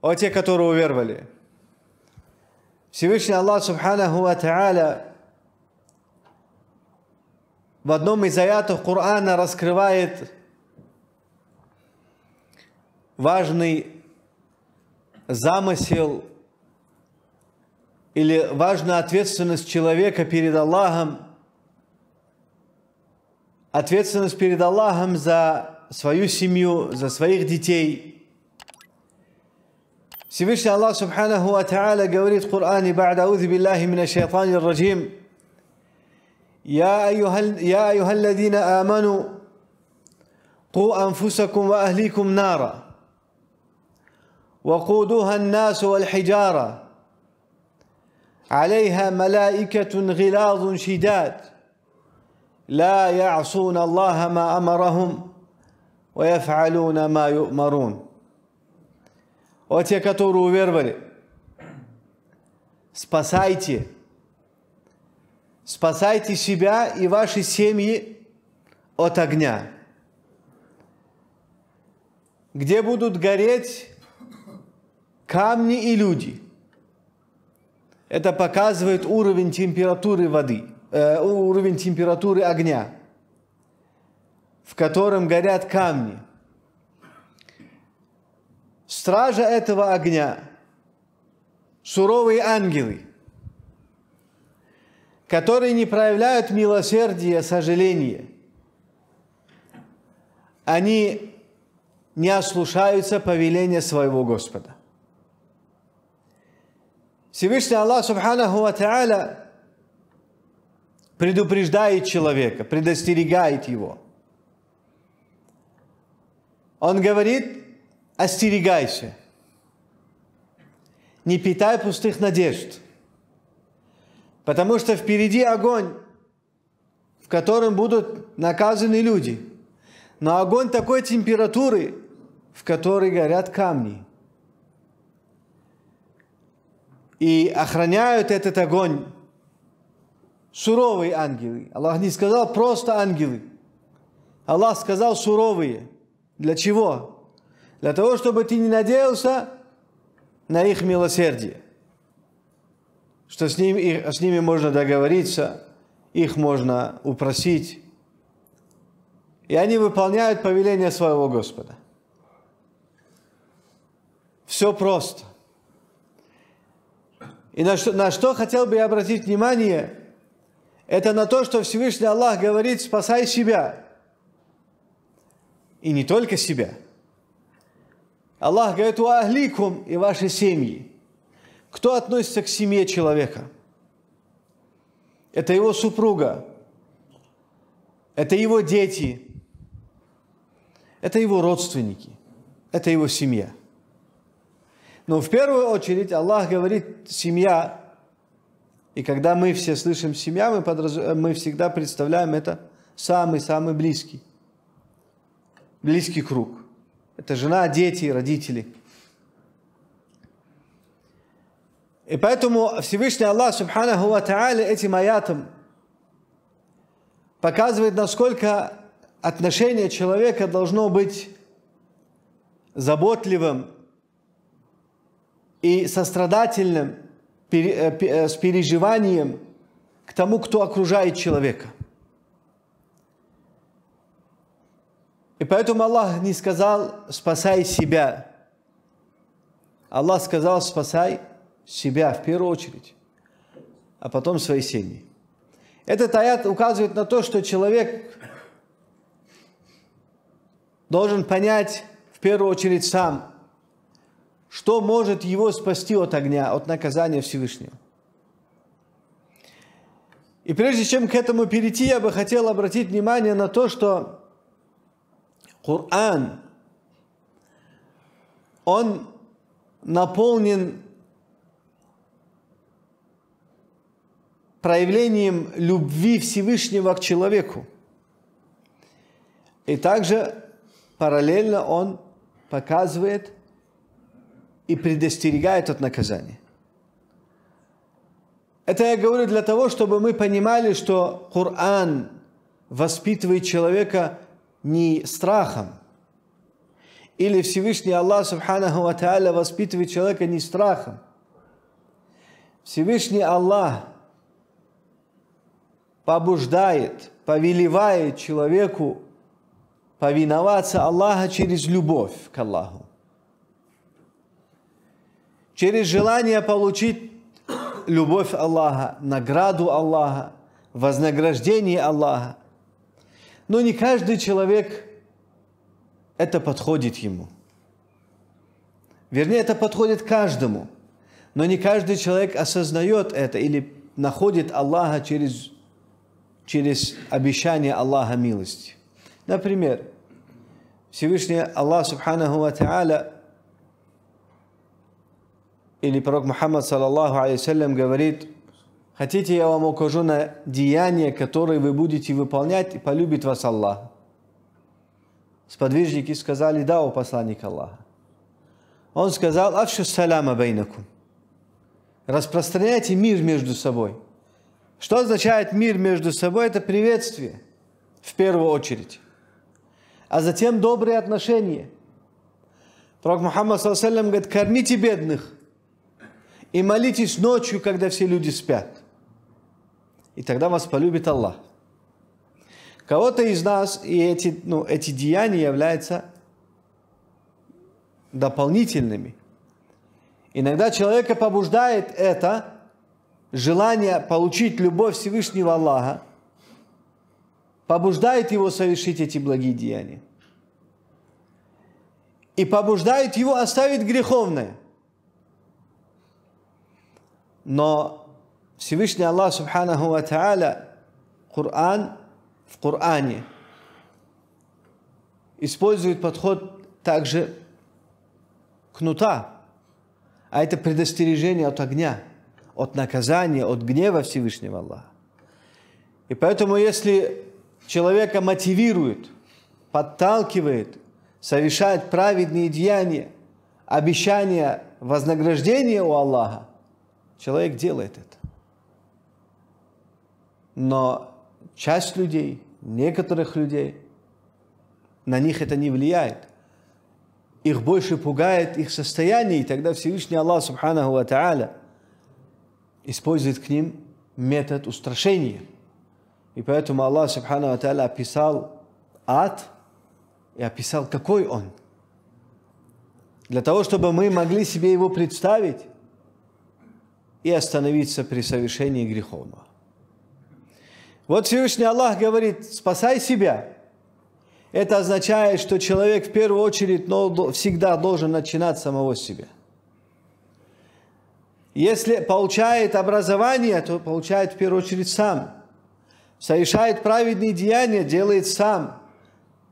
О те, которые уверовали. Всевышний Аллах Субханаху Ва Та'аля в одном из аятов Корана раскрывает важный замысел или важную ответственность человека перед Аллахом, ответственность перед Аллахом за свою семью, за своих детей. سيبش الله سبحانه وتعالى قوريت قرآني بعد أعوذ بالله من الشيطان الرجيم يا أيها, يا أيها الذين آمنوا قوا أنفسكم وأهليكم نارا وقودوها الناس والحجارة عليها ملائكة غلاظ شداد لا يعصون الله ما أمرهم ويفعلون ما يؤمرون О те, которые уверовали, спасайте Спасайте себя и ваши семьи от огня, где будут гореть камни и люди. Это показывает уровень температуры воды, э, уровень температуры огня, в котором горят камни. Стража этого огня, суровые ангелы – которые не проявляют милосердия, сожаления. Они не ослушаются повеления своего Господа. Всевышний Аллах Субханаху Ва Та'аля предупреждает человека, предостерегает его. Он говорит, остерегайся, не питай пустых надежд – Потому что впереди огонь, в котором будут наказаны люди. Но огонь такой температуры, в которой горят камни. И охраняют этот огонь суровые ангелы. Аллах не сказал просто ангелы. Аллах сказал суровые. Для чего? Для того, чтобы ты не надеялся на их милосердие что с ними, с ними можно договориться, их можно упросить. И они выполняют повеление своего Господа. Все просто. И на что, на что хотел бы я обратить внимание, это на то, что Всевышний Аллах говорит, спасай себя. И не только себя. Аллах говорит, у ахликум и ваши семьи. Кто относится к семье человека? Это его супруга, это его дети, это его родственники, это его семья. Но в первую очередь Аллах говорит «семья», и когда мы все слышим «семья», мы, подраз... мы всегда представляем это самый-самый близкий, близкий круг. Это жена, дети, родители – И поэтому Всевышний Аллах Субханаху Ва Та'аля этим аятом показывает, насколько отношение человека должно быть заботливым и сострадательным, э, э, с переживанием к тому, кто окружает человека. И поэтому Аллах не сказал «спасай себя». Аллах сказал «спасай себя в первую очередь, а потом свои семьи. Этот аят указывает на то, что человек должен понять в первую очередь сам, что может его спасти от огня, от наказания Всевышнего. И прежде чем к этому перейти, я бы хотел обратить внимание на то, что Коран, он наполнен проявлением любви Всевышнего к человеку. И также параллельно он показывает и предостерегает от наказания. Это я говорю для того, чтобы мы понимали, что Коран воспитывает человека не страхом Или Всевышний Аллах Субханаху Ва воспитывает человека не страхом. Всевышний Аллах побуждает, повелевает человеку повиноваться Аллаха через любовь к Аллаху. Через желание получить любовь Аллаха, награду Аллаха, вознаграждение Аллаха. Но не каждый человек это подходит ему. Вернее, это подходит каждому. Но не каждый человек осознает это или находит Аллаха через, через обещание Аллаха милости. Например, Всевышний Аллах Субханаху Ва Та'аля или пророк Мухаммад, саллаллаху алейхи говорит, хотите, я вам укажу на деяния, которые вы будете выполнять, и полюбит вас Аллах. Сподвижники сказали, да, о посланник Аллаха. Он сказал, афшу саляма бейнакум. Распространяйте мир между собой. Что означает мир между собой? Это приветствие, в первую очередь. А затем добрые отношения. Пророк Мухаммад, говорит, кормите бедных и молитесь ночью, когда все люди спят. И тогда вас полюбит Аллах. Кого-то из нас и эти, ну, эти деяния являются дополнительными. Иногда человека побуждает это желание получить любовь Всевышнего Аллаха, побуждает его совершить эти благие деяния. И побуждает его оставить греховное – но Всевышний Аллах Субханаху Ва Та'аля Коран в Коране использует подход также кнута, а это предостережение от огня, от наказания, от гнева Всевышнего Аллаха. И поэтому, если человека мотивирует, подталкивает, совершает праведные деяния, обещания вознаграждения у Аллаха, Человек делает это. Но часть людей, некоторых людей, на них это не влияет. Их больше пугает их состояние, и тогда Всевышний Аллах, Субханаху Ва Та'аля, использует к ним метод устрашения. И поэтому Аллах, Субханаху Ва Та'аля, описал ад и описал, какой он. Для того, чтобы мы могли себе его представить, и остановиться при совершении греховного. Вот Всевышний Аллах говорит, спасай себя. Это означает, что человек в первую очередь всегда должен начинать самого себя. Если получает образование, то получает в первую очередь сам. Совершает праведные деяния, делает сам.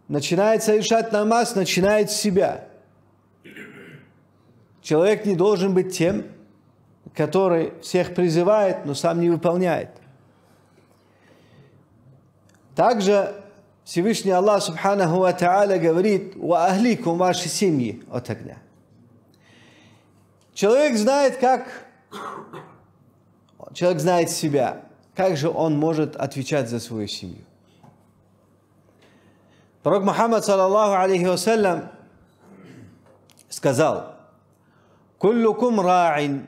Начинает совершать намаз, начинает с себя. Человек не должен быть тем, который всех призывает, но сам не выполняет. Также Всевышний Аллах Субханаху Ва Та'аля говорит «У ахлику ваши семьи от огня». Человек знает, как... Человек знает себя. Как же он может отвечать за свою семью? Пророк Мухаммад, саллаллаху алейхи вассалям, сказал «Куллукум ра'ин,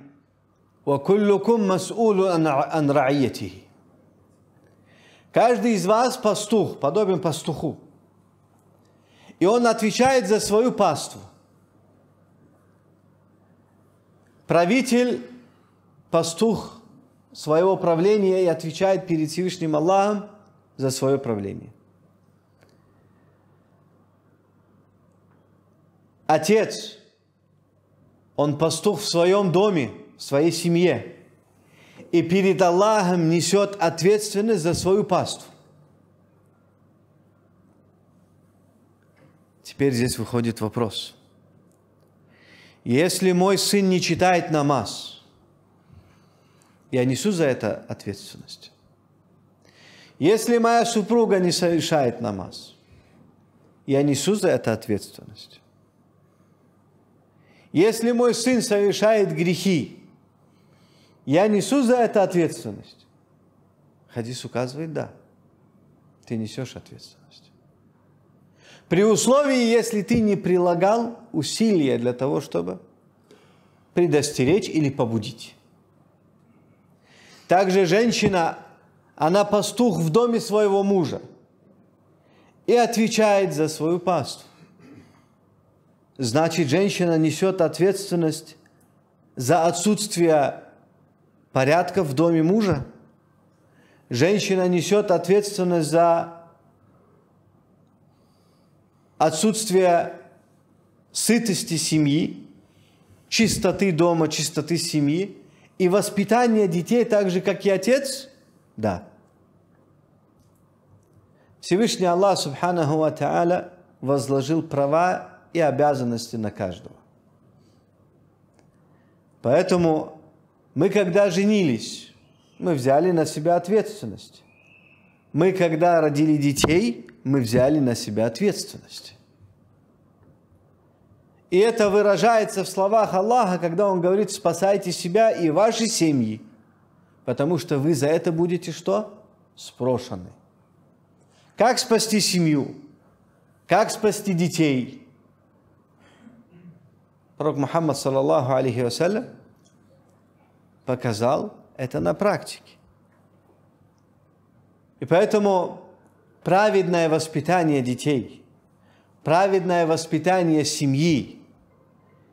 ва куллукум мас'улу ан ра'иятихи». Каждый из вас пастух, подобен пастуху. И он отвечает за свою паству. Правитель, пастух своего правления и отвечает перед Всевышним Аллахом за свое правление. Отец, он пастух в своем доме, в своей семье и перед Аллахом несет ответственность за свою паству. Теперь здесь выходит вопрос. Если мой сын не читает намаз, я несу за это ответственность. Если моя супруга не совершает намаз, я несу за это ответственность. Если мой сын совершает грехи, я несу за это ответственность. Хадис указывает, да, ты несешь ответственность. При условии, если ты не прилагал усилия для того, чтобы предостеречь или побудить. Также женщина, она пастух в доме своего мужа и отвечает за свою паству. Значит, женщина несет ответственность за отсутствие порядка в доме мужа. Женщина несет ответственность за отсутствие сытости семьи, чистоты дома, чистоты семьи и воспитание детей так же, как и отец? Да. Всевышний Аллах Субханаху Ва Та'аля возложил права и обязанности на каждого. Поэтому мы, когда женились, мы взяли на себя ответственность. Мы, когда родили детей, мы взяли на себя ответственность. И это выражается в словах Аллаха, когда Он говорит, спасайте себя и ваши семьи, потому что вы за это будете что? Спрошены. Как спасти семью? Как спасти детей? Пророк Мухаммад, саллаллаху алейхи вассалям, показал это на практике. И поэтому праведное воспитание детей, праведное воспитание семьи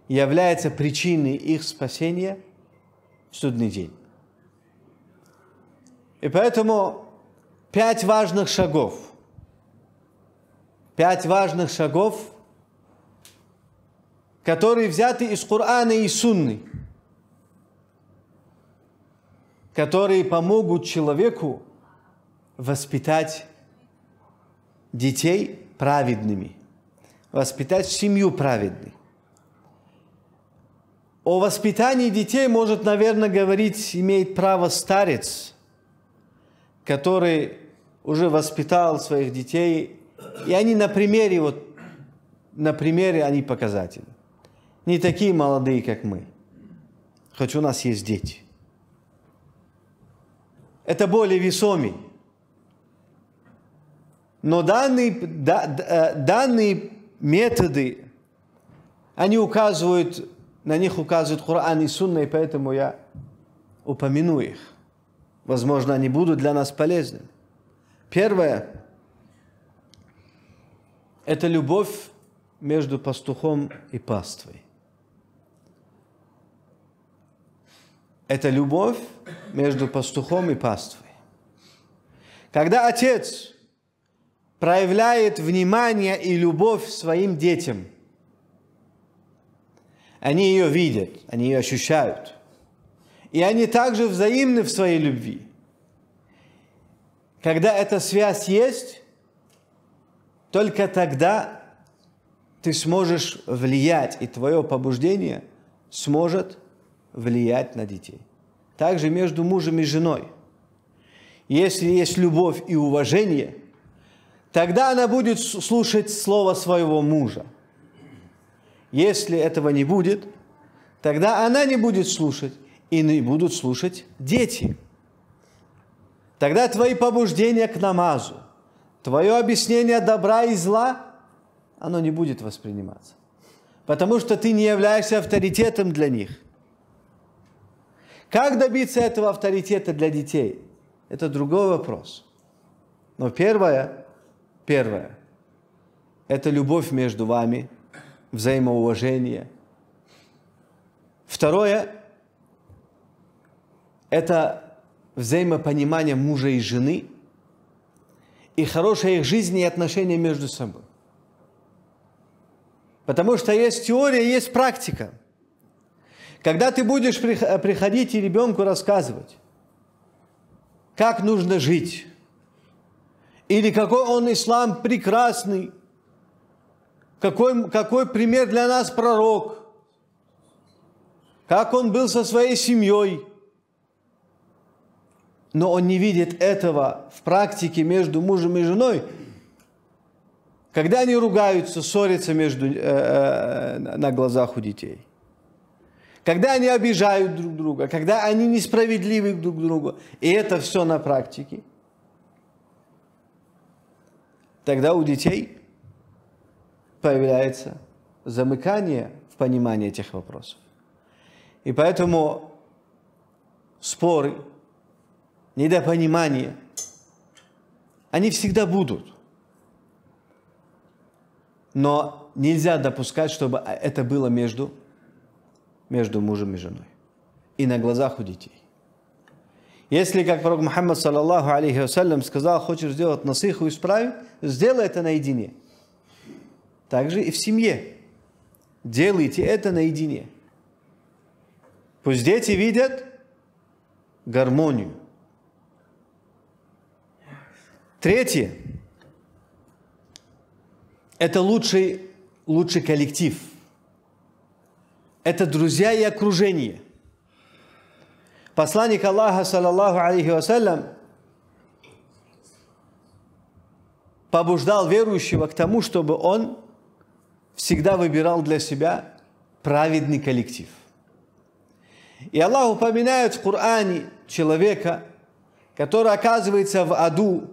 является причиной их спасения в судный день. И поэтому пять важных шагов, пять важных шагов, которые взяты из Корана и Сунны, которые помогут человеку воспитать детей праведными, воспитать семью праведной. О воспитании детей может, наверное, говорить, имеет право старец, который уже воспитал своих детей, и они на примере, вот, на примере они показатели. Не такие молодые, как мы, хоть у нас есть дети. Это более весомый но данные, да, э, данные методы, они указывают, на них указывают Коран и Сунна, и поэтому я упомяну их. Возможно, они будут для нас полезны. Первое – это любовь между пастухом и паствой. Это любовь между пастухом и паствой. Когда отец проявляет внимание и любовь своим детям. Они ее видят, они ее ощущают. И они также взаимны в своей любви. Когда эта связь есть, только тогда ты сможешь влиять, и твое побуждение сможет влиять на детей. Также между мужем и женой. Если есть любовь и уважение – тогда она будет слушать слово своего мужа. Если этого не будет, тогда она не будет слушать, и не будут слушать дети. Тогда твои побуждения к намазу, твое объяснение добра и зла, оно не будет восприниматься. Потому что ты не являешься авторитетом для них. Как добиться этого авторитета для детей? Это другой вопрос. Но первое, Первое – это любовь между вами, взаимоуважение. Второе – это взаимопонимание мужа и жены и хорошая их жизнь и отношения между собой. Потому что есть теория, есть практика. Когда ты будешь приходить и ребенку рассказывать, как нужно жить, или какой он ислам прекрасный. Какой, какой пример для нас пророк. Как он был со своей семьей. Но он не видит этого в практике между мужем и женой. Когда они ругаются, ссорятся между, э, э, на глазах у детей. Когда они обижают друг друга, когда они несправедливы друг к другу. И это все на практике – тогда у детей появляется замыкание в понимании этих вопросов. И поэтому споры, недопонимания, они всегда будут. Но нельзя допускать, чтобы это было между, между мужем и женой. И на глазах у детей. Если, как пророк Мухаммад, саллаллаху алейхи вассалям, сказал, хочешь сделать насыху исправить, сделай это наедине. Также и в семье. Делайте это наедине. Пусть дети видят гармонию. Третье. Это лучший, лучший коллектив. Это друзья и окружение. Посланник Аллаха, саллаллаху алейхи вассалям, побуждал верующего к тому, чтобы он всегда выбирал для себя праведный коллектив. И Аллах упоминает в Коране человека, который оказывается в аду,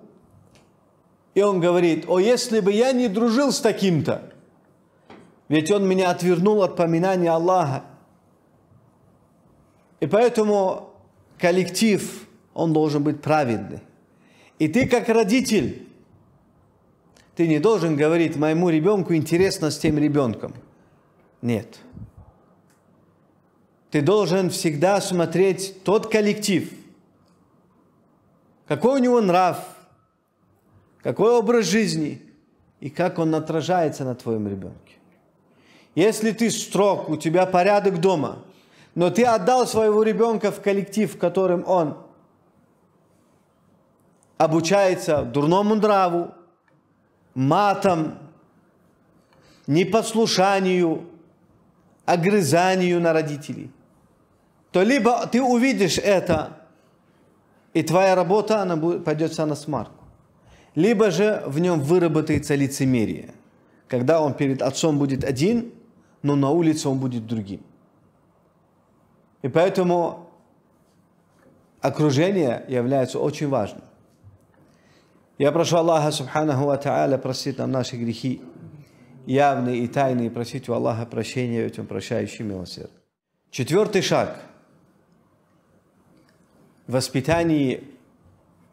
и он говорит, о, если бы я не дружил с таким-то, ведь он меня отвернул от поминания Аллаха. И поэтому коллектив, он должен быть праведный. И ты как родитель, ты не должен говорить моему ребенку интересно с тем ребенком. Нет. Ты должен всегда смотреть тот коллектив, какой у него нрав, какой образ жизни и как он отражается на твоем ребенке. Если ты строг, у тебя порядок дома – но ты отдал своего ребенка в коллектив, в котором он обучается дурному нраву, матом, непослушанию, огрызанию на родителей, то либо ты увидишь это, и твоя работа она пойдет на смарку, либо же в нем выработается лицемерие, когда он перед отцом будет один, но на улице он будет другим. И поэтому окружение является очень важным. Я прошу Аллаха Субханаху Ва Та'аля простить нам наши грехи, явные и тайные, просить у Аллаха прощения, ведь Он прощающий милосердный. Четвертый шаг в воспитании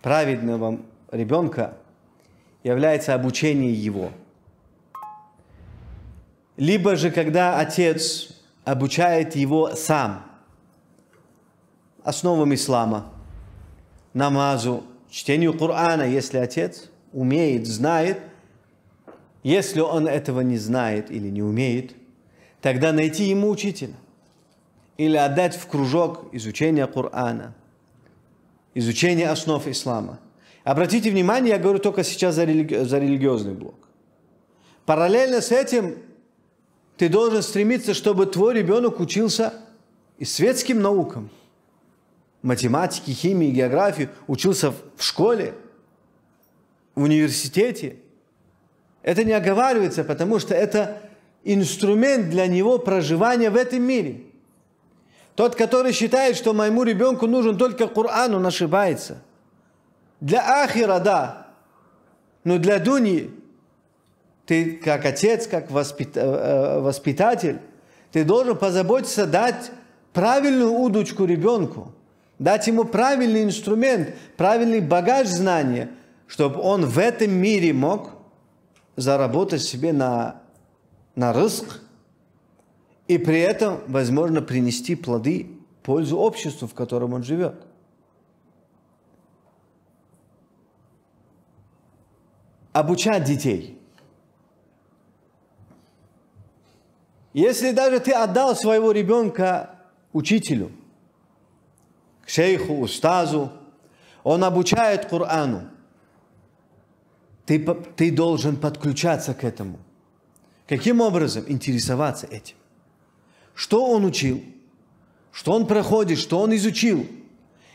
праведного ребенка является обучение его. Либо же, когда отец обучает его сам – основам ислама, намазу, чтению Корана, если отец умеет, знает. Если он этого не знает или не умеет, тогда найти ему учителя. Или отдать в кружок изучения Корана, изучения основ ислама. Обратите внимание, я говорю только сейчас за, за религиозный блок. Параллельно с этим ты должен стремиться, чтобы твой ребенок учился и светским наукам – математики, химии, географии, учился в школе, в университете. Это не оговаривается, потому что это инструмент для него проживания в этом мире. Тот, который считает, что моему ребенку нужен только Коран, он ошибается. Для Ахира, да, но для Дуни ты как отец, как э, воспитатель, ты должен позаботиться дать правильную удочку ребенку – дать ему правильный инструмент, правильный багаж знания, чтобы он в этом мире мог заработать себе на, на риск и при этом, возможно, принести плоды, пользу обществу, в котором он живет. Обучать детей. Если даже ты отдал своего ребенка учителю – шейху, устазу, он обучает Корану. Ты, ты должен подключаться к этому. Каким образом? Интересоваться этим. Что он учил? Что он проходит? Что он изучил?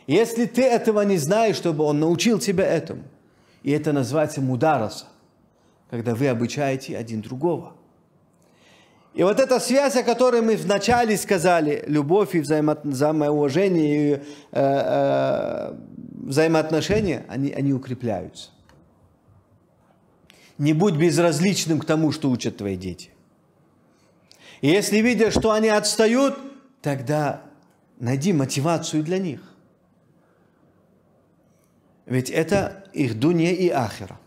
Если ты этого не знаешь, чтобы он научил тебя этому. И это называется мудараса, когда вы обучаете один другого – и вот эта связь, о которой мы вначале сказали, любовь и взаимо взаимоуважение, и, э, э, взаимоотношения, они, они укрепляются. Не будь безразличным к тому, что учат твои дети. И если видишь, что они отстают, тогда найди мотивацию для них. Ведь это их дуния и ахера.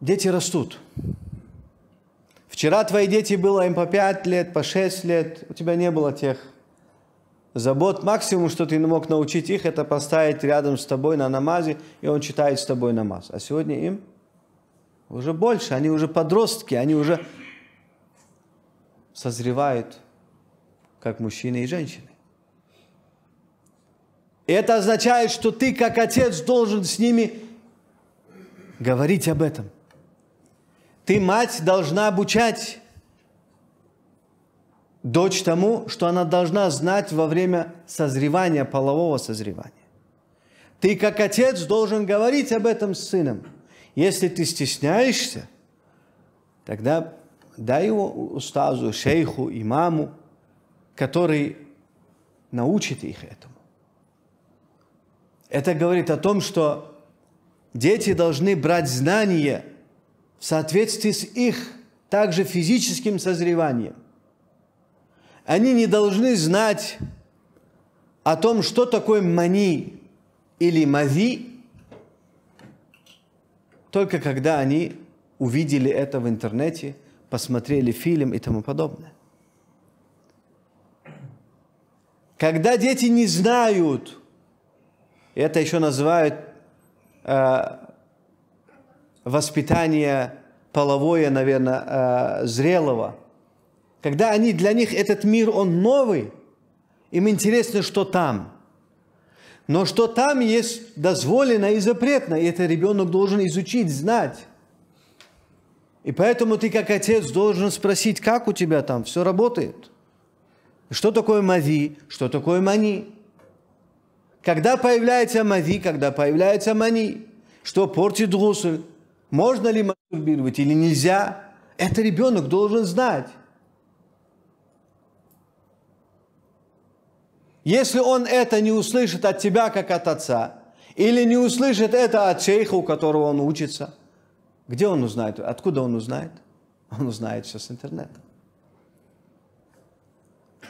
Дети растут. Вчера твои дети было им по 5 лет, по 6 лет, у тебя не было тех забот. Максимум, что ты мог научить их, это поставить рядом с тобой на намазе, и он читает с тобой намаз. А сегодня им уже больше, они уже подростки, они уже созревают, как мужчины и женщины. И это означает, что ты, как отец, должен с ними говорить об этом. Ты, мать, должна обучать дочь тому, что она должна знать во время созревания, полового созревания. Ты, как отец, должен говорить об этом с сыном. Если ты стесняешься, тогда дай его устазу, шейху, имаму, который научит их этому. Это говорит о том, что дети должны брать знания в соответствии с их также физическим созреванием. Они не должны знать о том, что такое мани или мази, только когда они увидели это в интернете, посмотрели фильм и тому подобное. Когда дети не знают, это еще называют э, воспитание половое, наверное, э, зрелого. Когда они, для них этот мир, он новый, им интересно, что там. Но что там есть дозволено и запретно, и это ребенок должен изучить, знать. И поэтому ты, как отец, должен спросить, как у тебя там все работает. Что такое мави, что такое мани. Когда появляется мави, когда появляется мани, что портит гусль, можно ли мастурбировать или нельзя, это ребенок должен знать. Если он это не услышит от тебя, как от отца, или не услышит это от шейха, у которого он учится, где он узнает? Откуда он узнает? Он узнает все с интернета.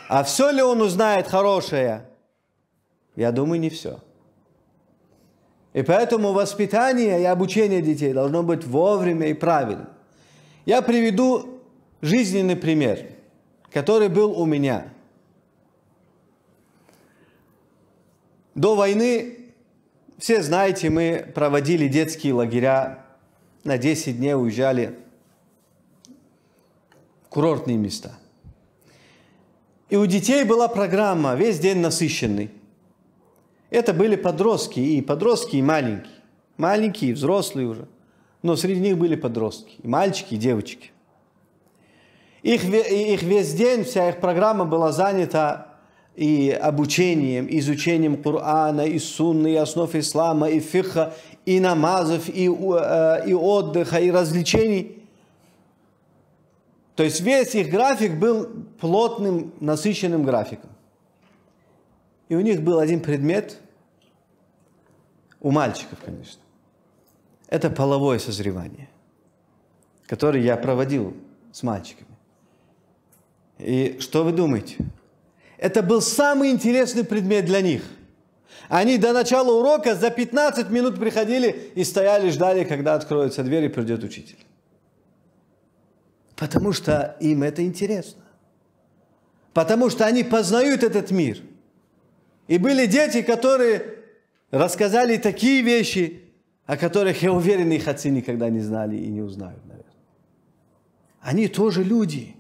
А все ли он узнает хорошее? Я думаю, не все. И поэтому воспитание и обучение детей должно быть вовремя и правильно. Я приведу жизненный пример, который был у меня. До войны, все знаете, мы проводили детские лагеря, на 10 дней уезжали в курортные места. И у детей была программа, весь день насыщенный. Это были подростки, и подростки, и маленькие. Маленькие, и взрослые уже. Но среди них были подростки, и мальчики, и девочки. Их, их весь день, вся их программа была занята и обучением, изучением Корана, и сунны, и основ ислама, и фиха, и намазов, и, э, и отдыха, и развлечений. То есть весь их график был плотным, насыщенным графиком. И у них был один предмет, у мальчиков, конечно. Это половое созревание, которое я проводил с мальчиками. И что вы думаете? Это был самый интересный предмет для них. Они до начала урока за 15 минут приходили и стояли, ждали, когда откроется дверь и придет учитель. Потому что им это интересно. Потому что они познают этот мир – и были дети, которые рассказали такие вещи, о которых, я уверен, их отцы никогда не знали и не узнают, наверное. Они тоже люди.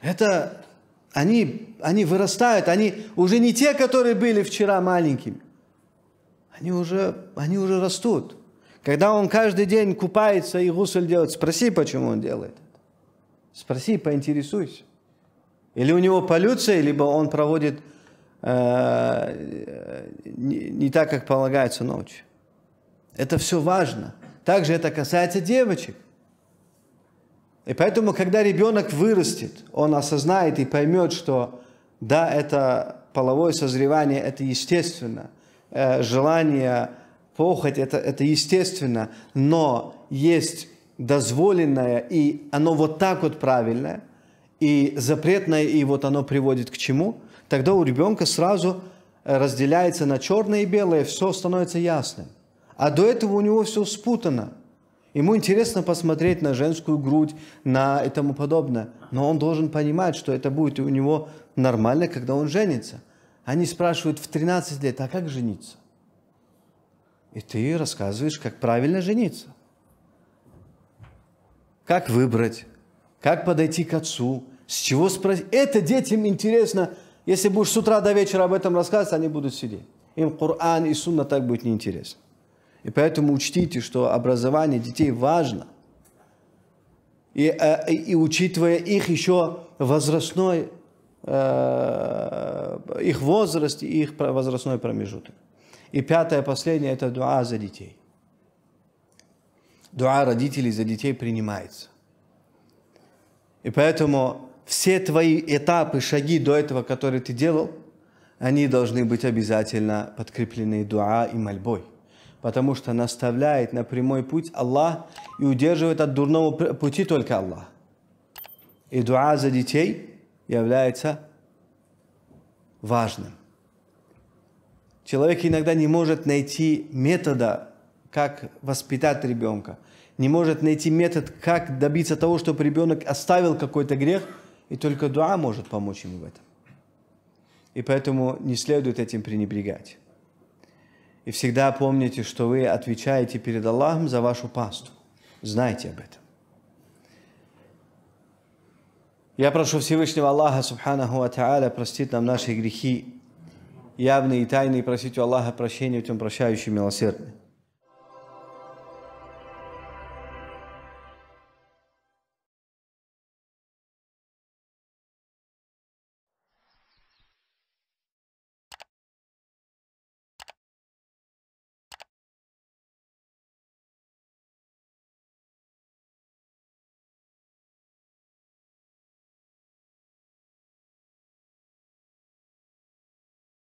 Это они, они вырастают, они уже не те, которые были вчера маленькими. Они уже, они уже растут. Когда он каждый день купается и гусель делает, спроси, почему он делает это. Спроси, поинтересуйся. Или у него полюция, либо он проводит Э, не, так, как полагается ночью. Это все важно. Также это касается девочек. И поэтому, когда ребенок вырастет, он осознает и поймет, что да, это половое созревание, это естественно. Э, желание Похоть это, это естественно, но есть дозволенное, и оно вот так вот правильное, и запретное, и вот оно приводит к чему, тогда у ребенка сразу разделяется на черное и белое, все становится ясным. А до этого у него все спутано. Ему интересно посмотреть на женскую грудь, на и тому подобное. Но он должен понимать, что это будет у него нормально, когда он женится. Они спрашивают в 13 лет, а как жениться? И ты рассказываешь, как правильно жениться. Как выбрать, как подойти к отцу, с чего спросить. Это детям интересно. Если будешь с утра до вечера об этом рассказывать, они будут сидеть. Им Коран и Сунна так будет неинтересно. И поэтому учтите, что образование детей важно. И, э, и учитывая их еще возрастной, э, их возраст и их возрастной промежуток. И пятое, последнее, это дуа за детей. Дуа родителей за детей принимается. И поэтому все твои этапы, шаги до этого, которые ты делал, они должны быть обязательно подкреплены дуа и мольбой потому что наставляет на прямой путь Аллах и удерживает от дурного пути только Аллах. И дуа за детей является важным. Человек иногда не может найти метода, как воспитать ребенка, не может найти метод, как добиться того, чтобы ребенок оставил какой-то грех, и только дуа может помочь ему в этом. И поэтому не следует этим пренебрегать. И всегда помните, что вы отвечаете перед Аллахом за вашу пасту. Знайте об этом. Я прошу Всевышнего Аллаха, Субханаху Ва простить нам наши грехи, явные и тайные, просить у Аллаха прощения, ведь Он прощающий, милосердный.